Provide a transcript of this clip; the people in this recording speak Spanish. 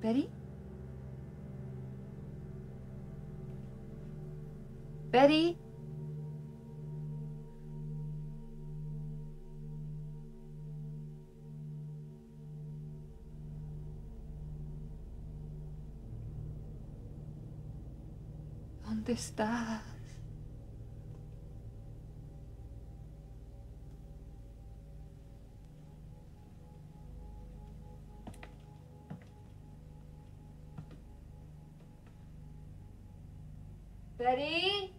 Betty? Betty? ¿Dónde estás? Betty?